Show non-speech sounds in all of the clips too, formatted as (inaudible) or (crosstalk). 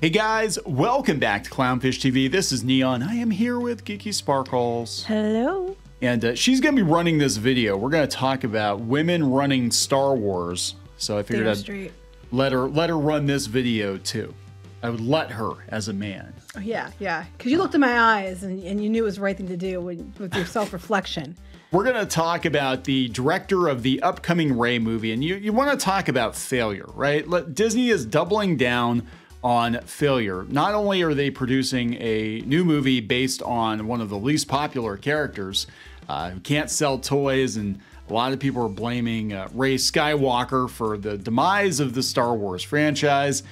Hey guys, welcome back to Clownfish TV. This is Neon. I am here with Geeky Sparkles. Hello. And uh, she's going to be running this video. We're going to talk about women running Star Wars. So I figured I'd straight. let her let her run this video too. I would let her as a man. Oh, yeah, yeah. Because you looked in my eyes and, and you knew it was the right thing to do when, with your self reflection. We're going to talk about the director of the upcoming Rey movie, and you, you want to talk about failure, right? Let, Disney is doubling down on failure. Not only are they producing a new movie based on one of the least popular characters uh, who can't sell toys, and a lot of people are blaming uh, Rey Skywalker for the demise of the Star Wars franchise.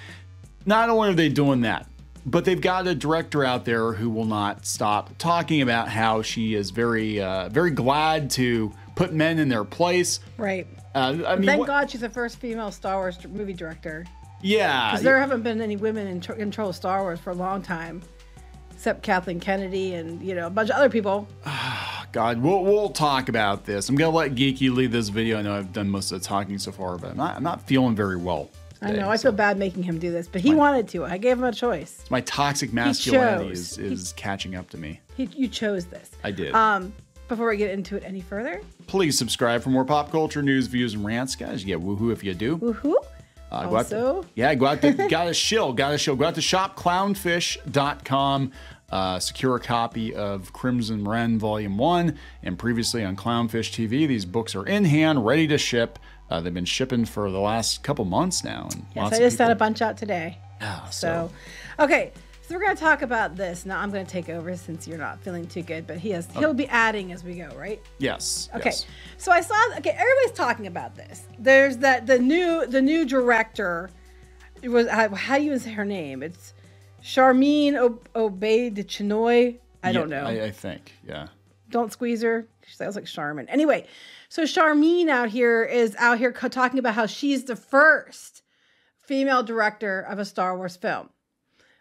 Not only are they doing that, but they've got a director out there who will not stop talking about how she is very, uh, very glad to put men in their place. Right. Uh, I mean, Thank God she's the first female Star Wars movie director. Yeah, Because there haven't been any women in tr- control of Star Wars for a long time, except Kathleen Kennedy and you know a bunch of other people. (sighs) God, we'll, we'll talk about this. I'm gonna let Geeky lead this video. I know I've done most of the talking so far, but I'm not, I'm not feeling very well. I know. I so feel bad making him do this, but he wanted to. I gave him a choice. My toxic masculinity is, is catching up to me. He, you chose this. I did. Um, before we get into it any further, Please subscribe for more pop culture news, views, and rants, guys. You get woohoo if you do. woohoo! Uh, go out to- Also- yeah, go out to, got a shill, got a shill. Go out to shopclownfish.com. Uh, secure a copy of Crimson Wren Volume 1 and previously on Clownfish TV. These books are in hand, ready to ship. Uh, they've been shipping for the last couple months now. And Yes, lots I just sent a bunch out today. Yeah, So, okay. So we're gonna talk about this. Now I'm gonna take over since you're not feeling too good, but he has he'll be adding as we go, right? Yes. Okay. yes. So I saw okay, everybody's talking about this. There's that the new the new director it was how, how do you even say her name? It's Charmine o- Obey de Chinoy. I don't know. I, I think. Yeah. don't squeeze her. She sounds like Charmin. Anyway, so Charmine out here is out here talking about how she's the first female director of a Star Wars film,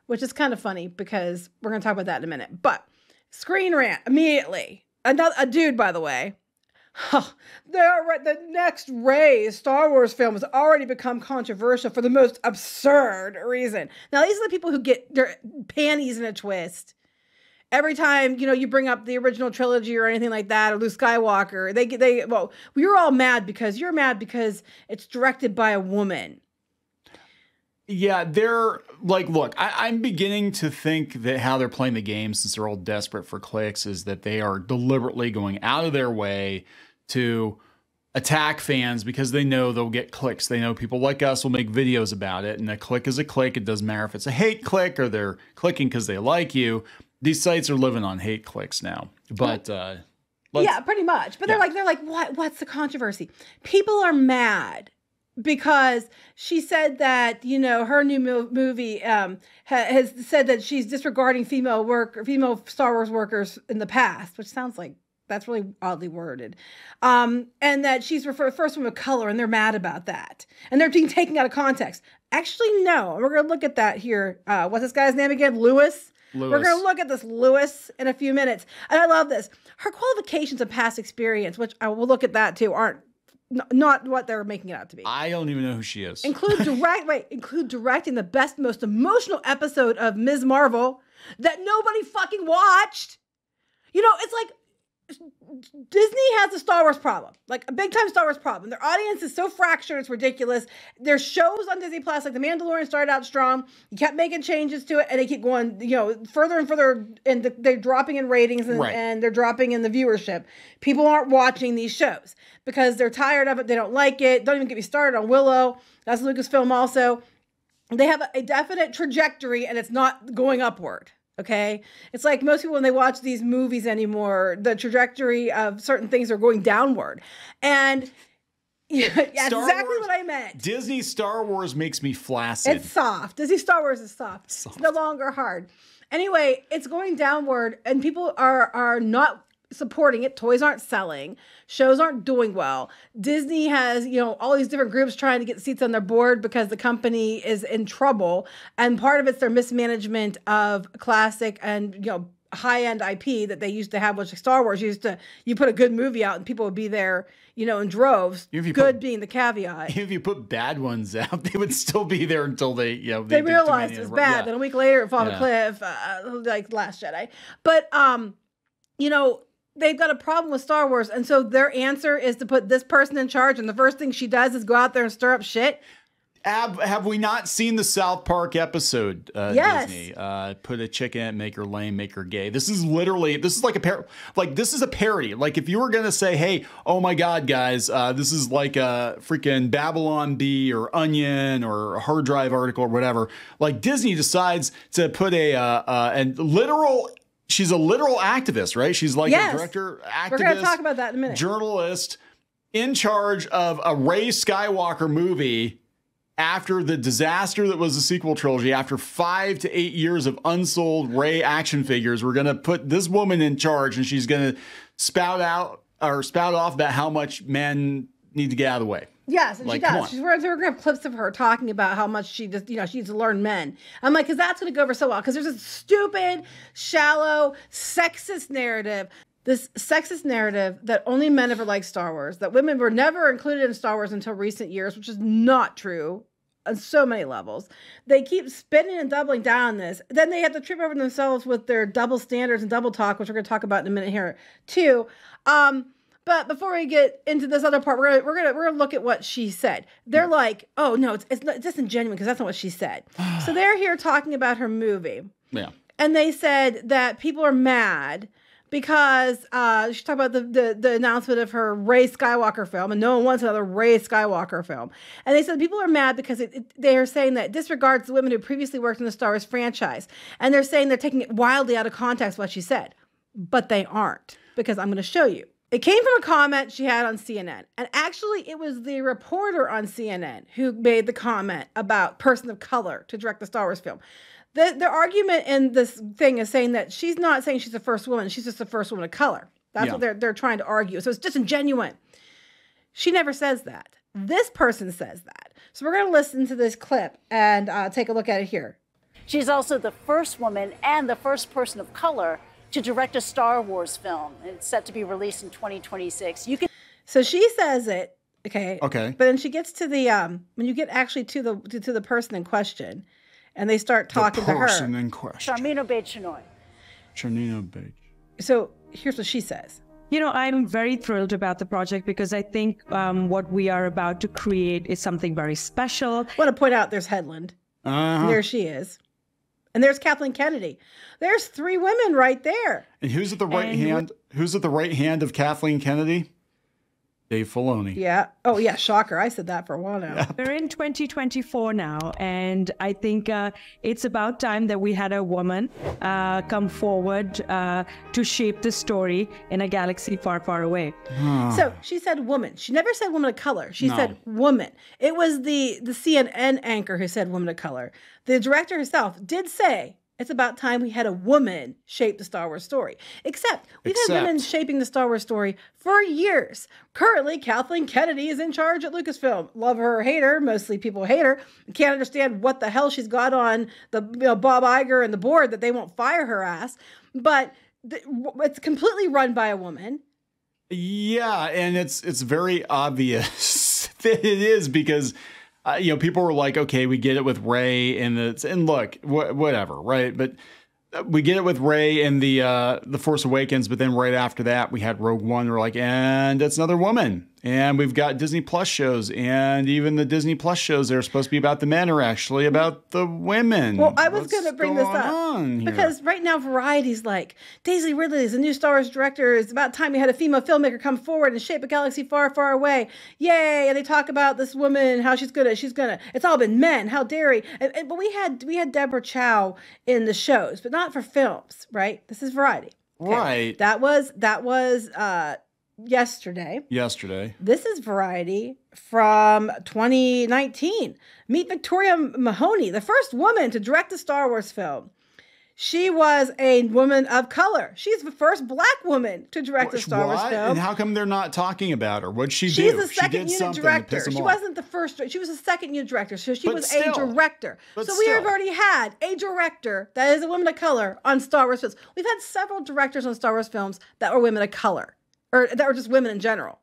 which is kind of funny because we're going to talk about that in a minute. But screen rant immediately. Another a dude, by the way. there, the next Rey Star Wars film has already become controversial for the most absurd reason. Now, these are the people who get their panties in a twist every time you know you bring up the original trilogy or anything like that or Luke Skywalker, they get they well, we were all mad because you're mad because it's directed by a woman. Yeah, they're like, look, I, I'm beginning to think that how they're playing the game, since they're all desperate for clicks, is that they are deliberately going out of their way to attack fans because they know they'll get clicks. They know people like us will make videos about it, and a click is a click. It doesn't matter if it's a hate click or they're clicking because they like you. These sites are living on hate clicks now. But uh, yeah, pretty much. But they're like they're like what what's the controversy? People are mad because she said that you know her new mo- movie um, ha- has said that she's disregarding female work female Star Wars workers in the past, which sounds like that's really oddly worded, um, and that she's refer- first woman of color, and they're mad about that, and they're being taken out of context. Actually, no, we're gonna look at that here. Uh, what's this guy's name again? Lewis. We're going to look at this Lewis in a few minutes. And I love this. Her qualifications and past experience, which I will look at that too, aren't n- not what they're making it out to be. I don't even know who she is. include (laughs) direct wait, include directing the best, most emotional episode of Ms. Marvel that nobody fucking watched. You know, it's like Disney has a Star Wars problem, like a big time Star Wars problem. Their audience is so fractured, it's ridiculous. Their shows on Disney Plus, like The Mandalorian, started out strong. You kept making changes to it, and they keep going, you know, further and further, and th- they're dropping in ratings and, Right. and they're dropping in the viewership. People aren't watching these shows because they're tired of it. They don't like it. Don't even get me started on Willow. That's Lucasfilm also. They have a definite trajectory, and it's not going upward. Okay. It's like most people, when they watch these movies anymore, the trajectory of certain things are going downward. And (laughs) yeah, yeah, exactly Wars- what I meant. Disney Star Wars makes me flaccid. It's soft. Disney Star Wars is soft. It's no longer hard. Anyway, it's going downward, and people are are not supporting it. Toys aren't selling. Shows aren't doing well. Disney has, you know, all these different groups trying to get seats on their board because the company is in trouble. And part of it's their mismanagement of classic and, you know, high end IP that they used to have, which like Star Wars used to. You put a good movie out, and people would be there, you know, in droves. Good put- being the caveat. (laughs) If you put bad ones out, they would still be there until they, you know, they too realized it was bad. yeah. Then a week later, it fell off a cliff, uh, like Last Jedi. But um, you know, they've got a problem with Star Wars, and so their answer is to put this person in charge. And the first thing she does is go out there and stir up shit. Have, have we not seen the South Park episode? Uh, Yes. Disney uh, put a chicken, make her lame, make her gay. This is literally this is like a par- like this is a parody. Like if you were gonna say, hey, oh my god, guys, uh, this is like a freaking Babylon Bee or Onion or a hard drive article or whatever. Like Disney decides to put a uh, uh, and literal. She's a literal activist, right? She's like Yes. a director, activist. We're to talk about that in a minute. journalist in charge of a Rey Skywalker movie after the disaster that was the sequel trilogy, after five to eight years of unsold Rey action figures, we're gonna put this woman in charge and she's gonna spout out or spout off about how much men need to get out of the way. Yes, and Like, she does. She's we're going to have clips of her talking about how much she just, you know, she needs to learn men. I'm like, because that's going to go over so well. Because there's this stupid, shallow, sexist narrative. This sexist narrative that only men ever liked Star Wars, that women were never included in Star Wars until recent years, which is not true on so many levels. They keep spinning and doubling down on this. Then they have to trip over themselves with their double standards and double talk, which we're going to talk about in a minute here too. Um, but before we get into this other part, we're gonna we're gonna we're gonna look at what she said. They're like, oh no, it's it's, not, it's disingenuous because that's not what she said. (sighs) so they're here talking about her movie, Yeah. and they said that people are mad because uh, she talked about the, the the announcement of her Rey Skywalker film, and no one wants another Rey Skywalker film. And they said people are mad because it, it, they are saying that disregards the women who previously worked in the Star Wars franchise, and they're saying they're taking it wildly out of context what she said, but they aren't because I'm going to show you. It came from a comment she had on CNN. And actually, it was the reporter on CNN who made the comment about person of color to direct the Star Wars film. The, the argument in this thing is saying that she's not saying she's the first woman, she's just the first woman of color. That's Yeah. what they're, they're trying to argue. So it's disingenuous. She never says that. This person says that. So we're going to listen to this clip and uh, take a look at it here. She's also the first woman and the first person of color to direct a Star Wars film. It's set to be released in 2026. You can So she says it, okay. Okay. But then she gets to the um when you get actually to the to, to the person in question, and they start talking the to her. person in question. Sharmino Bechenoy. Chanina Beach. So here's what she says. You know, I'm very thrilled about the project because I think um, what we are about to create is something very special. I want to point out there's Headland. Uh-huh. There she is. And there's Kathleen Kennedy. There's three women right there. And who's at the right And hand? Who's at the right hand of Kathleen Kennedy? Dave Filoni. Yeah. Oh yeah, shocker. I said that for a while now. We're in 2024 now, and I think uh, it's about time that we had a woman uh, come forward uh, to shape the story in a galaxy far, far away. So she said woman. She never said woman of color. She No. said woman. It was the the CNN anchor who said woman of color. The director herself did say it's about time we had a woman shape the Star Wars story. Except we've had women shaping the Star Wars story for years. Currently, Kathleen Kennedy is in charge at Lucasfilm. Love her or hate her. Mostly people hate her. Can't understand what the hell she's got on the you know, Bob Iger and the board that they won't fire her ass. But the, it's completely run by a woman. Yeah, and it's it's very obvious (laughs) that it is because uh, you know people were like, okay, we get it with Rey and the and look, wh- whatever, right? But uh, we get it with Rey and the uh, the Force Awakens, but then right after that we had Rogue One. We're like, and it's another woman, and we've got Disney Plus shows, and even the Disney Plus shows that are supposed to be about the men are actually about the women. Well, I was What's going to bring this up because right now Variety's like Daisy Ridley is a new Star Wars director. It's about time we had a female filmmaker come forward and shape a galaxy far, far away. Yay! And they talk about this woman, how she's gonna, she's gonna. It's all been men. How dare he? And, and- but we had we had Deborah Chow in the shows, but not for films, right? This is Variety. right That was that was uh yesterday. yesterday. This is Variety from 2019. Meet Victoria Mahoney, the first woman to direct a Star Wars film. She was a woman of color. She's the first black woman to direct a Star Wars film. And how come they're not talking about her? What'd she She's do? the she second did unit director. She off. wasn't the first. She was a second unit director. So she But was still. a director. So we have already had a director that is a woman of color on Star Wars films. We've had several directors on Star Wars films that were women of color, or that were just women in general.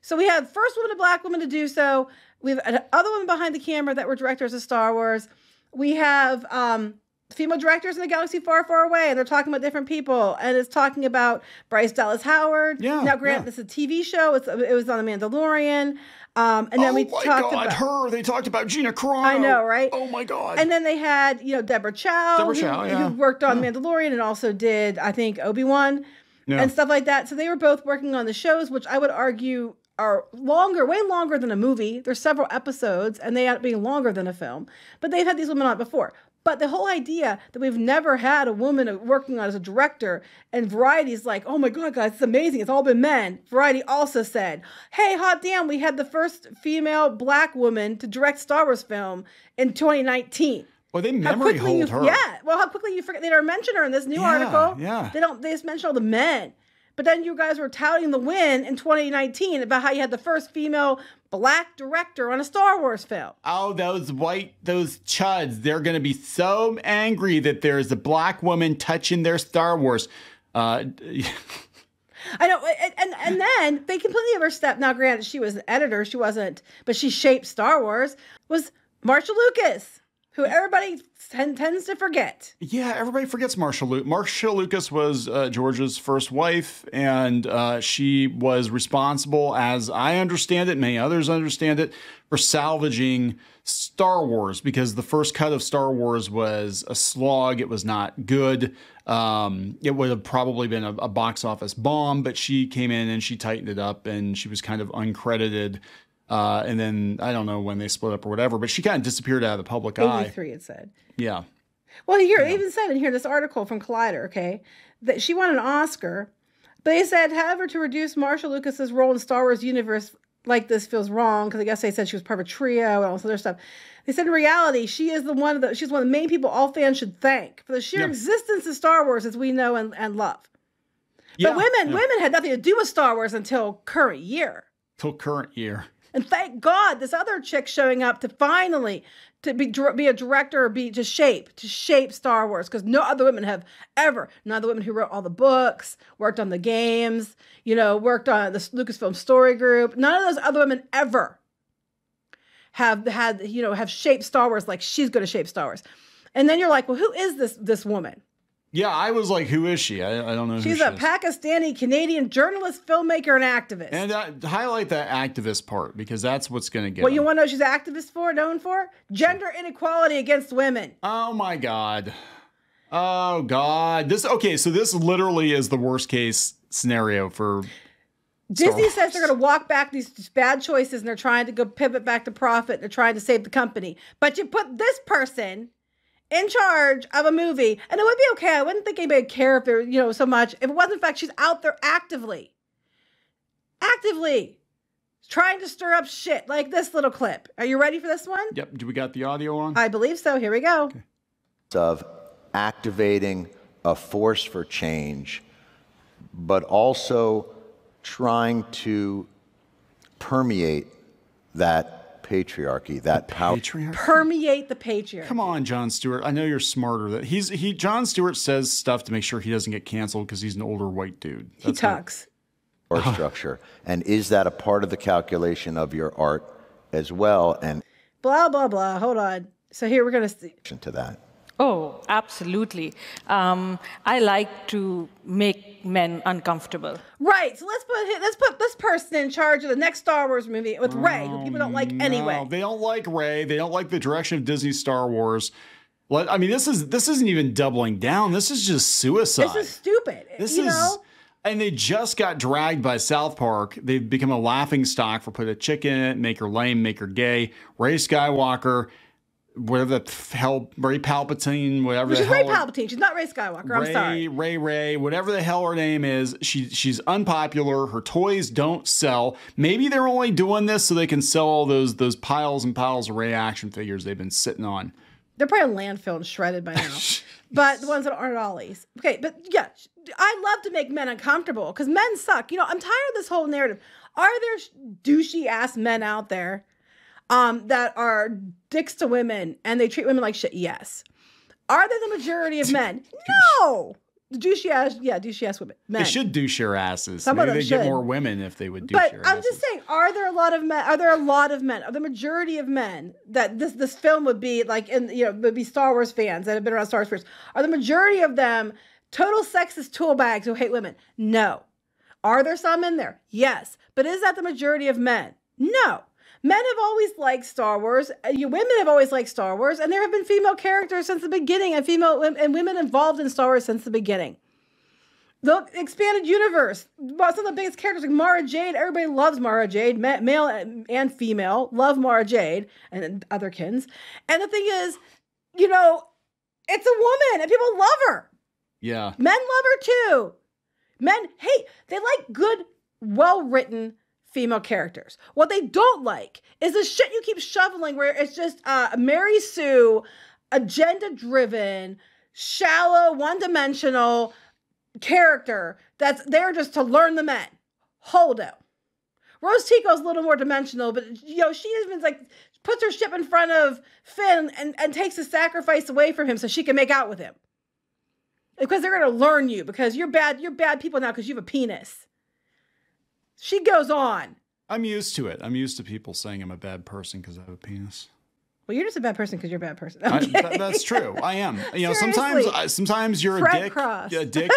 So we had first woman, a black woman to do so. We have other women behind the camera that were directors of Star Wars. We have um, female directors in the galaxy far, far away, and they're talking about different people. And it's talking about Bryce Dallas Howard. Yeah, Now, grant yeah. this is a TV show. It's, it was on The Mandalorian. Um, and then oh we talked God, about her. They talked about Gina Carano. I know, right? Oh my God. And then they had, you know, Deborah Chow, Deborah who, Chow, yeah. who worked on Mandalorian and also did, I think, Obi Wan Yeah. and stuff like that. So they were both working on the shows, which I would argue are longer, way longer than a movie. There's several episodes, and they end up being longer than a film. But they've had these women on before. But the whole idea that we've never had a woman working on as a director, and Variety's like, oh my God, guys, it's amazing. It's all been men. Variety also said, hey, hot damn, we had the first female black woman to direct Star Wars film in 2019. Well, they memory quickly you, her. Yeah. Well, how quickly you forget they don't mention her in this new Yeah, article. yeah. They don't. They just mention all the men. But then you guys were touting the win in 2019 about how you had the first female black director on a Star Wars film. Oh, those white, those chuds, they're going to be so angry that there's a black woman touching their Star Wars. Uh, I know, and, and and then they completely overstepped. Now, granted, she was an editor; she wasn't, but she shaped Star Wars. Was Marcia Lucas, who everybody ten, tends to forget. yeah, everybody forgets Marcia Lucas. Marcia Lucas was uh, George's first wife, and uh, she was responsible, as I understand it, many others understand it, for salvaging Star Wars because the first cut of Star Wars was a slog. It was not good. Um, it would have probably been a, a box office bomb, but she came in and she tightened it up, and she was kind of uncredited. Uh, and then I don't know when they split up or whatever, but she kind of disappeared out of the public eye. 83, it said. Yeah. Well, here it even said in here this article from Collider, okay, that she won an Oscar. But they said, however, to reduce Marshall Lucas's role in Star Wars universe like this feels wrong because I guess they said she was part of a trio and all this other stuff. They said in reality, she is the one of the she's one of the main people all fans should thank for the sheer Yeah. existence of Star Wars as we know and, and love. Yeah, but women, yeah. women had nothing to do with Star Wars until current year. till current year. And thank God this other chick showing up to finally to be be a director or be to shape to shape Star Wars because no other women have ever. None of the women who wrote all the books, worked on the games, you know, worked on the Lucasfilm Story Group. None of those other women ever have had you know have shaped Star Wars like she's going to shape Star Wars. And then you're like, well, who is this this woman? Yeah, I was like, who is she? I, I don't know who She's she a is. Pakistani Canadian journalist, filmmaker, and activist. and uh, highlight that activist part because that's what's going to get. what you want to know? She's activist for, known for gender inequality against women. Oh my god. Oh god. This okay, so this literally is the worst case scenario for Disney says they're going to walk back these bad choices and they're trying to go pivot back to profit. They're trying to save the company. But you put this person in charge of a movie, and it would be okay. I wouldn't think anybody would care if they're, you know, so much. If it wasn't, in fact, she's out there actively, actively trying to stir up shit like this little clip. Are you ready for this one? Yep, do we got the audio on? I believe so. Here we go. of activating a force for change, but also trying to permeate that patriarchy, that power. Patriarch? Permeate the patriarchy. Come on, Jon Stewart. I know you're smarter. That he's he. Jon Stewart says stuff to make sure he doesn't get canceled because he's an older white dude. He That's what- talks. or structure. And is that a part of the calculation of your art as well? And Blah, blah, blah. Hold on. So here we're going to see. to that. Oh, absolutely. Um, I like to make men uncomfortable. Right. So let's put let's put this person in charge of the next Star Wars movie with Rey, who people don't like anyway. They don't like Rey. They don't like the direction of Disney Star Wars. Let, I mean, this is this isn't even doubling down. This is just suicide. This is stupid. This you is, know? and they just got dragged by South Park. They've become a laughing stock for put a chick in it, make her lame, make her gay. Rey Skywalker, whatever the hell, Rey Palpatine, whatever She's the Rey. Palpatine. She's not Rey Skywalker. I'm Rey, sorry. Rey, Rey, whatever the hell her name is, she she's unpopular. Her toys don't sell. Maybe they're only doing this so they can sell all those those piles and piles of Rey action figures they've been sitting on. They're probably landfill and shredded by now. (laughs) but the ones that aren't ollies. Okay, but yeah, I love to make men uncomfortable because men suck. You know, I'm tired of this whole narrative. Are there douchey ass men out there um, that are dicks to women and they treat women like shit? Yes. Are they the majority of men? (laughs) No. The douchey ass, yeah, douchey ass women. Men. They should douche your asses. Some of Maybe they get more women if they would douche But your I'm asses. just saying, are there a lot of men? Are there a lot of men? Are the majority of men that this this film would be like, in you know, would be Star Wars fans that have been around Star Wars years? Are the majority of them total sexist tool bags who hate women? No. Are there some in there? Yes. But is that the majority of men? No. Men have always liked Star Wars. Uh, You women have always liked Star Wars, and there have been female characters since the beginning, and female and women involved in Star Wars since the beginning. The expanded universe, some of the biggest characters like Mara Jade. Everybody loves Mara Jade, male and female love Mara Jade and other otherkins. And the thing is, you know, it's a woman, and people love her. yeah. Men love her too. Men, hey, they like good, well written female characters. What they don't like is the shit you keep shoveling where it's just uh, Mary Sue, agenda driven, shallow, one dimensional character that's there just to learn the men. Holdo. Rose Tico's a little more dimensional, but you know, she even like puts her ship in front of Finn and, and takes the sacrifice away from him so she can make out with him because they're to learn you because you're bad you're bad people now because you have a penis she goes on I'm used to it. I'm used to people saying I'm a bad person because I have a penis. well you're just a bad person because you're a bad person I, that- that's true. I am. You know, sometimes I, sometimes you're Frank a dick. Cross. A dick.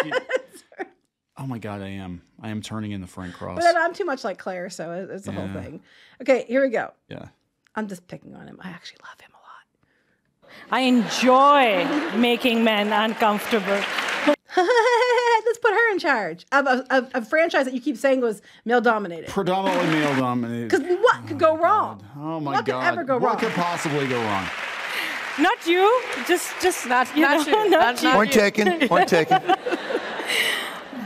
(laughs) oh my god, I am. I am turning into Frank Cross. but i'm too much like claire so it's the whole thing okay here we go yeah. i'm just picking on him i actually love him a lot I enjoy making men uncomfortable. (laughs) let's put her in charge of a, of a franchise that you keep saying was male dominated Predominantly male dominated. because what could go wrong Oh my what god. could ever go what wrong could possibly go wrong? Not you, just just Not- you not know, you, not not- you. Point taken. Point taken. (laughs)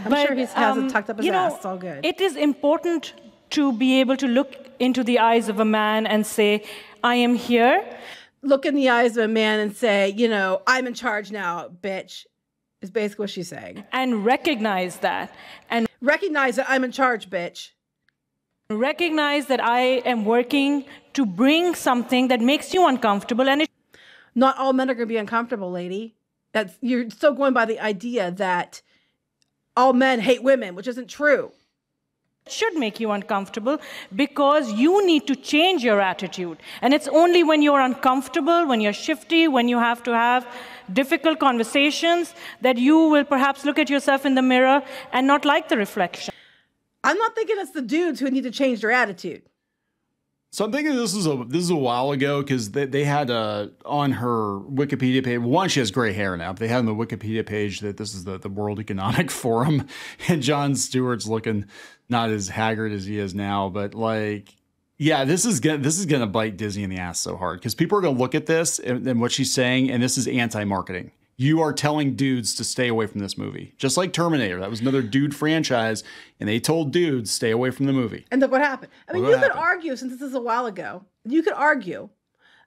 i'm sure he has um, it tucked up his you know, ass it's all good It is important to be able to look into the eyes of a man and say, I am here. look in the eyes of a man and say you know i'm in charge now bitch is basically what she's saying and recognize that and recognize that i'm in charge bitch recognize that I am working to bring something that makes you uncomfortable and it not all men are going to be uncomfortable, lady. That's you're still going by the idea that all men hate women, which isn't true. Should make you uncomfortable because you need to change your attitude. And it's only when you're uncomfortable, when you're shifty, when you have to have difficult conversations that you will perhaps look at yourself in the mirror and not like the reflection. I'm not thinking it's the dudes who need to change their attitude. So I'm thinking this is a this is a while ago because they, they had uh, on her Wikipedia page. One, she has gray hair now. But they had on the Wikipedia page that this is the, the World Economic (laughs) Forum, and Jon Stewart's looking not as haggard as he is now, but like, yeah, this is gonna this is gonna bite Disney in the ass so hard because people are gonna look at this and, and what she's saying, and this is anti-marketing. You are telling dudes to stay away from this movie, just like Terminator. That was another dude franchise, and they told dudes stay away from the movie. And look what happened. I mean, Look you what could argue, since this is a while ago, you could argue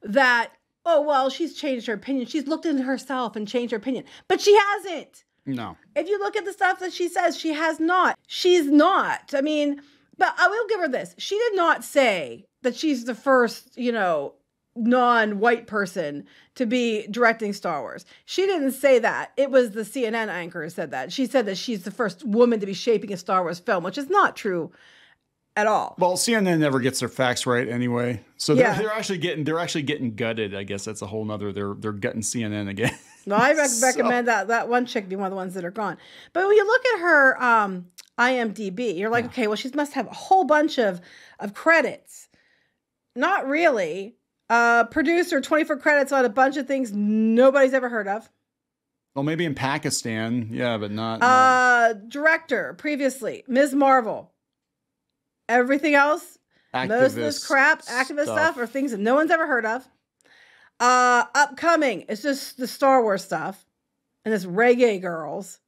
that, oh, well, she's changed her opinion. She's looked into herself and changed her opinion. But she hasn't. No. If you look at the stuff that she says, she has not. She's not. I mean, but I will give her this. She did not say that she's the first, you know, non-white person to be directing Star Wars. She didn't say that. It was the CNN anchor who said that. She said that she's the first woman to be shaping a Star Wars film, which is not true at all. Well, CNN never gets their facts right anyway, so Yeah. they're, they're actually getting they're actually getting gutted. I guess that's a whole nother. They're they're gutting CNN again. (laughs) No, I rec- So- recommend that that one chick be one of the ones that are gone. But when you look at her um, IMDb, you're like, okay, well, she must have a whole bunch of of credits. Not really. Uh, producer, 24 credits on a bunch of things nobody's ever heard of. well, maybe in Pakistan, yeah, but not. not- Uh, director, previously, Ms. Marvel. Everything else, most of this crap, activist stuff. or things that no one's ever heard of. Uh, upcoming, it's just the Star Wars stuff and this reggae girls.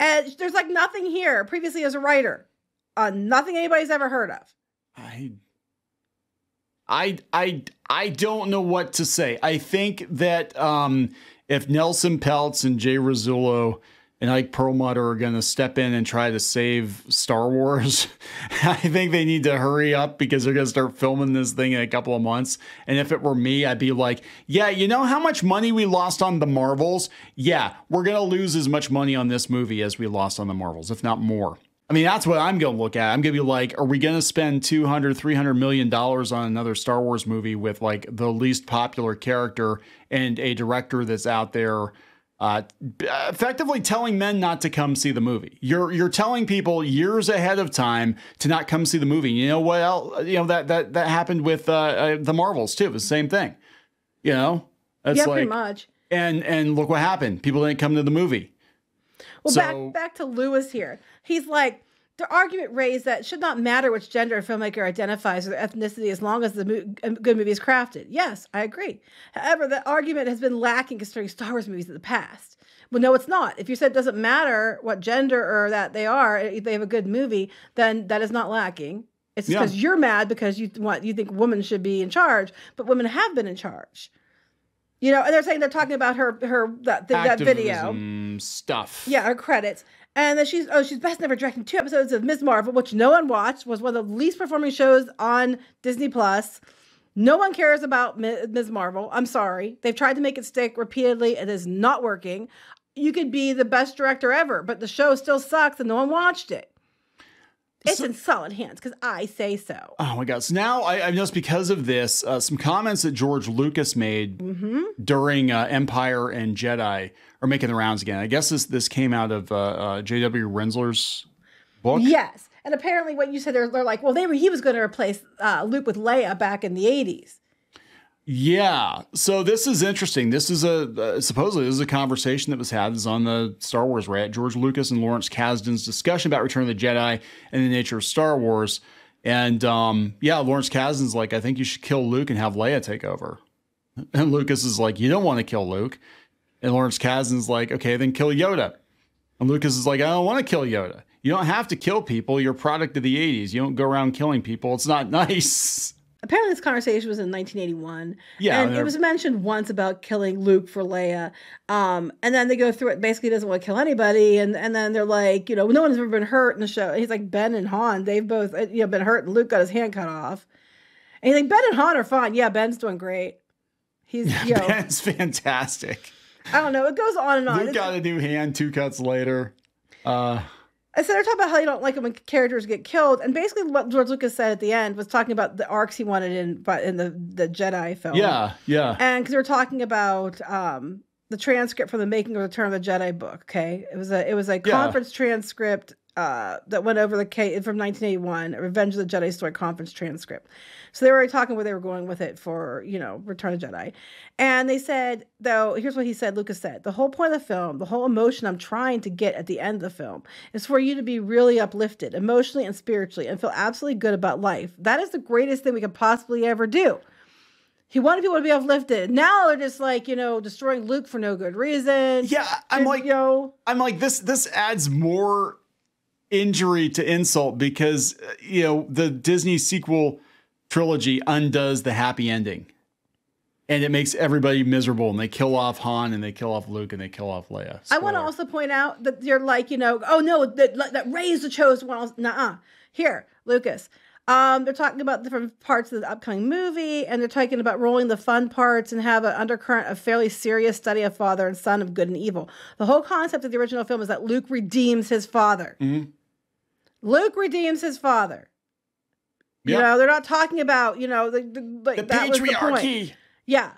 And there's like nothing here previously as a writer, uh, nothing anybody's ever heard of. I I I I don't know what to say. I think that um, if Nelson Peltz and Jay Rasulo and Ike Perlmutter are going to step in and try to save Star Wars, (laughs) I think they need to hurry up because they're going to start filming this thing in a couple of months. And if it were me, I'd be like, yeah, you know how much money we lost on the Marvels? Yeah, we're going to lose as much money on this movie as we lost on the Marvels, if not more. I mean, that's what I'm going to look at. I'm going to be like, are we going to spend 200, 300 million dollars on another Star Wars movie with like the least popular character and a director that's out there uh, effectively telling men not to come see the movie. You're you're telling people years ahead of time to not come see the movie. You know what else? You know that that that happened with uh, uh, the Marvels too. It was the same thing. You know, it's yeah, like, pretty much. And and look what happened. People didn't come to the movie. Well, so, back back to Lewis here. He's like the argument raised that it should not matter which gender a filmmaker identifies or ethnicity as long as the mo- good movie is crafted. Yes, I agree. However, the argument has been lacking concerning Star Wars movies in the past. Well, no, it's not. If you said it doesn't matter what gender or that they are, if they have a good movie, then that is not lacking. It's because yeah. you're mad because you want you think women should be in charge, but women have been in charge. You know, and they're saying they're talking about her her that that video stuff. Yeah, her credits. And then she's oh she's best never directing two episodes of Ms. Marvel, which no one watched, was one of the least performing shows on Disney Plus. No one cares about Ms. Marvel. I'm sorry. They've tried to make it stick repeatedly. It is not working. You could be the best director ever, but the show still sucks and no one watched it. It's so, in solid hands because I say so. Oh my god! So now I, I noticed because of this, uh, some comments that George Lucas made mm-hmm. during uh, Empire and Jedi are making the rounds again. I guess this this came out of uh, uh J.W. Rinzler's book. Yes, and apparently, what you said, they're, they're like, well, they were, he was going to replace uh, Luke with Leia back in the '80s. Yeah. So this is interesting. This is a uh, supposedly this is a conversation that was had is on the Star Wars Rat. George Lucas and Lawrence Kasdan's discussion about Return of the Jedi and the nature of Star Wars. And um, yeah, Lawrence Kasdan's like, I think you should kill Luke and have Leia take over. (laughs) And Lucas is like, you don't want to kill Luke. And Lawrence Kasdan's like, okay, then kill Yoda. And Lucas is like, I don't want to kill Yoda. You don't have to kill people. You're a product of the 80s. You don't go around killing people. It's not (laughs) nice apparently this conversation was in 1981 yeah and it was mentioned once about killing luke for leia. Um, and then they go through it basically doesn't want to kill anybody and, and then they're like you know no one's ever been hurt in the show. And he's like ben and han they've both uh, you know been hurt and luke got his hand cut off. And he's like ben and han are fine. Yeah ben's doing great. He's yeah, you know, ben's fantastic. I don't know it goes on and on. Luke got a new hand two cuts later. Uh I said they're talking about how you don't like it when characters get killed, and basically what George Lucas said at the end was talking about the arcs he wanted in, but in the the Jedi film. Yeah, yeah. And because they were talking about um, the transcript from the Making of the Return of the Jedi book. Okay, it was a it was a yeah. conference transcript uh, that went over the case from 1981, Revenge of the Jedi story conference transcript. So they were already talking where they were going with it for, you know, Return of Jedi. And they said, though, here's what he said, Lucas said, the whole point of the film, the whole emotion I'm trying to get at the end of the film is for you to be really uplifted emotionally and spiritually and feel absolutely good about life. That is the greatest thing we could possibly ever do. He wanted people to be uplifted. Now they're just like, you know, destroying Luke for no good reason. Yeah, I'm and, like, yo, know, I'm like this. This adds more injury to insult because uh, you know the Disney sequel trilogy undoes the happy ending. And it makes everybody miserable, and they kill off Han, and they kill off Luke, and they kill off Leia. Spoiler. I want to also point out that you're like, you know, oh no, that that Rey's the chosen one. Nuh-uh. Here, Lucas. Um, they're talking about different parts of the upcoming movie, and they're talking about rolling the fun parts and have an undercurrent of fairly serious study of father and son of good and evil. The whole concept of the original film is that Luke redeems his father. Mm-hmm. Luke redeems his father. You know, they're not talking about, you know, the, the, like, the that patriarchy. Was the point. Yeah.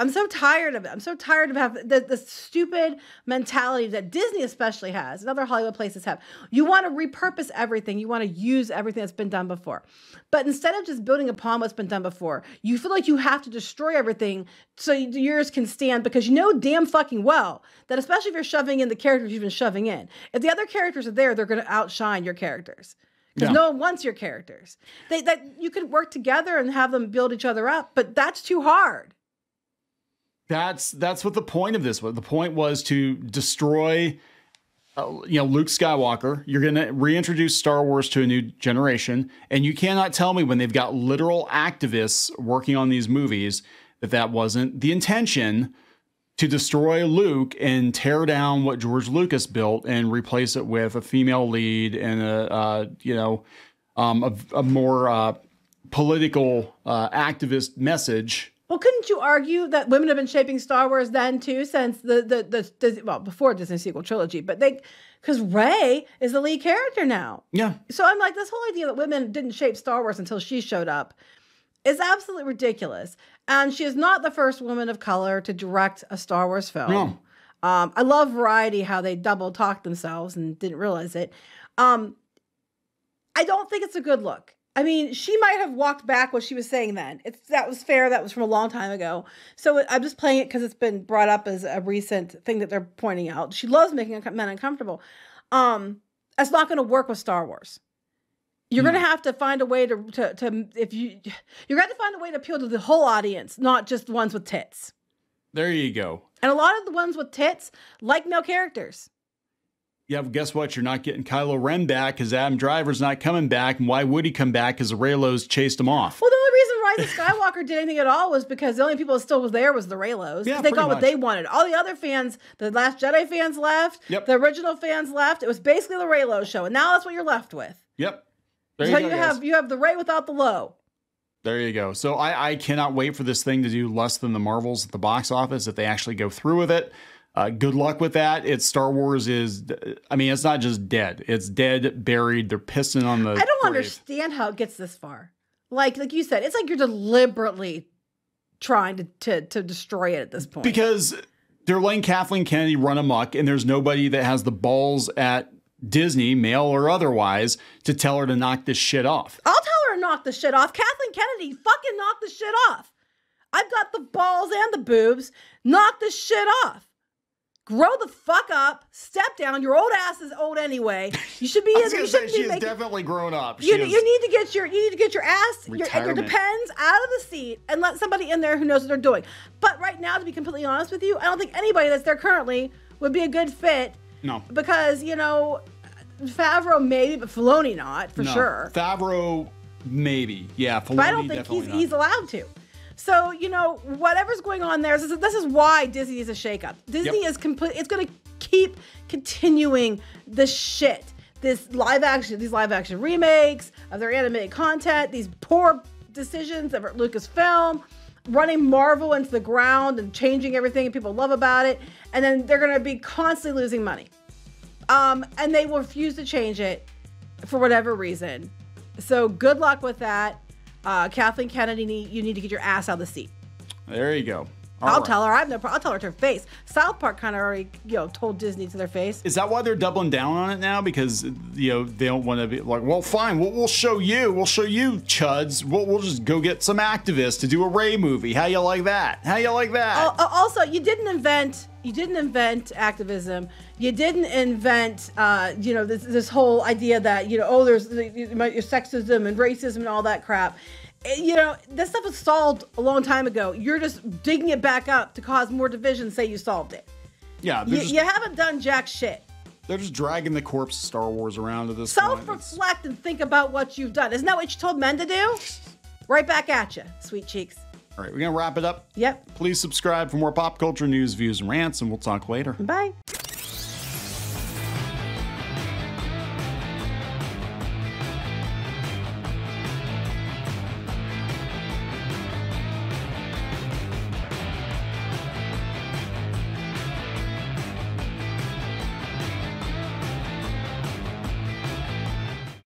I'm so tired of it. I'm so tired of having the, the stupid mentality that Disney especially has and other Hollywood places have. You want to repurpose everything. You want to use everything that's been done before. But instead of just building upon what's been done before, you feel like you have to destroy everything so yours can stand because you know damn fucking well that especially if you're shoving in the characters you've been shoving in, if the other characters are there, they're going to outshine your characters because no. no one wants your characters. They that you could work together and have them build each other up, but that's too hard. That's that's what the point of this was. The point was to destroy uh, you know, Luke Skywalker. You're going to reintroduce Star Wars to a new generation, and you cannot tell me when they've got literal activists working on these movies that that wasn't the intention to destroy Luke and tear down what George Lucas built and replace it with a female lead and a uh, you know um, a, a, more uh, political uh, activist message. Well, couldn't you argue that women have been shaping Star Wars then too, since the the the, the well before Disney sequel trilogy, but they because Rey is the lead character now. Yeah. So I'm like, this whole idea that women didn't shape Star Wars until she showed up is absolutely ridiculous. And she is not the first woman of color to direct a Star Wars film. No. Um, I love Variety how they double talked themselves and didn't realize it. Um, I don't think it's a good look. I mean, she might have walked back what she was saying then. It's that was fair. That was from a long time ago. So I'm just playing it because it's been brought up as a recent thing that they're pointing out. She loves making men uncomfortable. Um, that's not going to work with Star Wars. You're No. going to have to find a way to, to to if you you're going to to find a way to appeal to the whole audience, not just the ones with tits. There you go. And a lot of the ones with tits like male characters. Yeah, but guess what? You're not getting Kylo Ren back because Adam Driver's not coming back. And why would he come back? Because the Reylos chased him off. Well, the only reason Rise of Skywalker did anything at all was because the only people that still was there was the Reylos. Yeah, they pretty got what they wanted. All the other fans, the Last Jedi fans left. Yep. The original fans left. It was basically the Reylo show, and now that's what you're left with. Yep. There so you you, go, guys. have you have the Rey without the low. There you go. So I, I cannot wait for this thing to do less than the Marvels at the box office if they actually go through with it. Uh, good luck with that. It's Star Wars is, I mean, it's not just dead. It's dead, buried. They're pissing on the. I don't grave. understand how it gets this far. Like like you said, it's like you're deliberately trying to to, to destroy it at this point. Because they're letting Kathleen Kennedy run amok, and there's nobody that has the balls at Disney, male or otherwise, to tell her to knock this shit off. I'll tell her to knock the shit off. Kathleen Kennedy, fucking knock the shit off. I've got the balls and the boobs. Knock the shit off. Grow the fuck up. Step down. Your old ass is old anyway. You should be. (laughs) I was you gonna say shouldn't she be is making. definitely grown up. You, you need to get your you need to get your ass your, your depends out of the seat and let somebody in there who knows what they're doing. But right now, to be completely honest with you, I don't think anybody that's there currently would be a good fit no. because you know Favreau maybe, but Filoni not for no. sure. Favreau, maybe. Yeah, Filoni But I don't think he's, not. he's allowed to. So you know whatever's going on there. This is, this is why Disney is a shakeup. Disney Yep. is complete. It's going to keep continuing the shit. This live action, these live action remakes of their animated content. These poor decisions of Lucasfilm, running Marvel into the ground and changing everything and people love about it. And then they're going to be constantly losing money. Um, and they refuse to change it for whatever reason. So good luck with that. Uh, Kathleen Kennedy, you need to get your ass out of the seat. There you go. All I'll right. tell her. I have no. pro- I'll tell her to her face. South Park kind of already, you know, told Disney to their face. Is that why they're doubling down on it now? Because you know they don't want to be like, well, fine, we'll, we'll show you, we'll show you, chuds. We'll, we'll just go get some activists to do a Rey movie. How you like that? How you like that? Al- also, you didn't invent. You didn't invent activism. You didn't invent, uh, you know, this this whole idea that you know, oh, there's the, your sexism and racism and all that crap. Eh, You know, this stuff was solved a long time ago. You're just digging it back up to cause more division. Say you solved it. yeah, You, just, you haven't done jack shit. they're just dragging the corpse of Star Wars around to this point. It's- Self-reflect and think about what you've done. Isn't that what you told men to do? Right back at you, sweet cheeks. All right, we're gonna wrap it up. Yep. Please subscribe for more pop culture news, views, and rants, and we'll talk later. Bye.